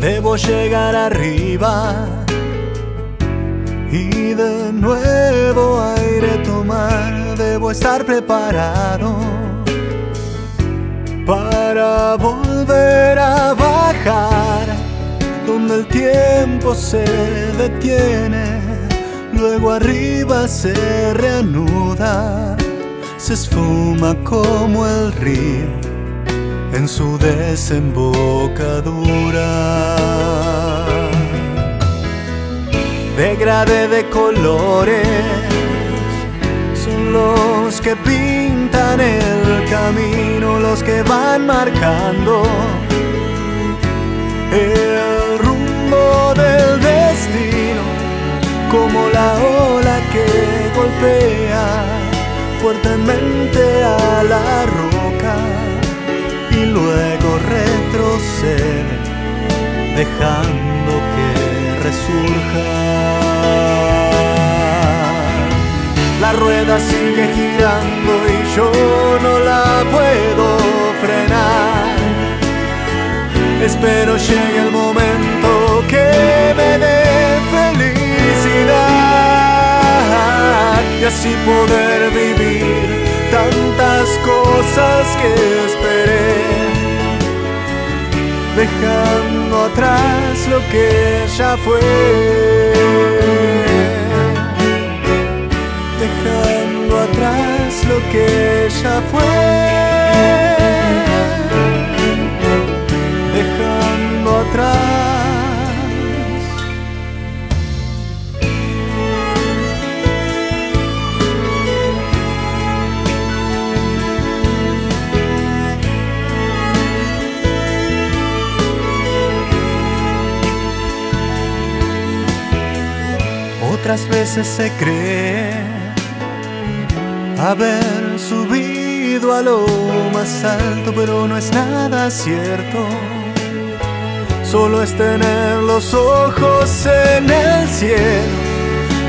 Debo llegar arriba y de nuevo aire tomar. Debo estar preparado para volver a bajar donde el tiempo se detiene. Luego arriba se reanuda, se esfuma como el río en su desembocadura. Degrade de colores son los que pintan el camino, los que van marcando el rumbo del destino, como la ola que golpea fuertemente a la roca y luego retrocede, dejando que resurja. La rueda sigue girando y yo no la puedo frenar. Espero llegue el momento que me dé felicidad y así poder vivir tantas cosas que esperé, dejando atrás lo que ya fue, dejando atrás lo que ya fue, Otras veces se cree haber subido a lo más alto, pero no es nada cierto. Solo es tener los ojos en el cielo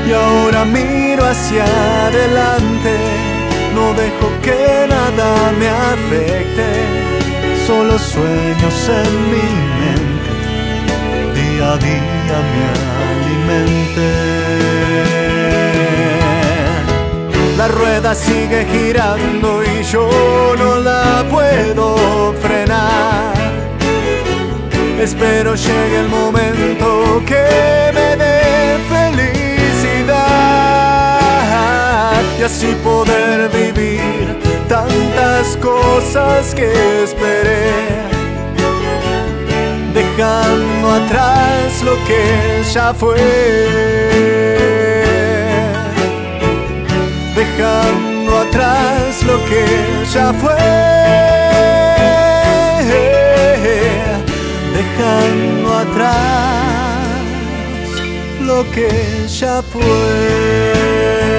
y ahora miro hacia adelante. No dejo que nada me afecte, solo sueños en mi mente, día a día me alimenten. La rueda sigue girando y yo no la puedo frenar. Espero llegue el momento que me dé felicidad y así poder vivir tantas cosas que esperé, dejando atrás lo que ya fue. Que ya fue, dejando atrás lo que ya fue.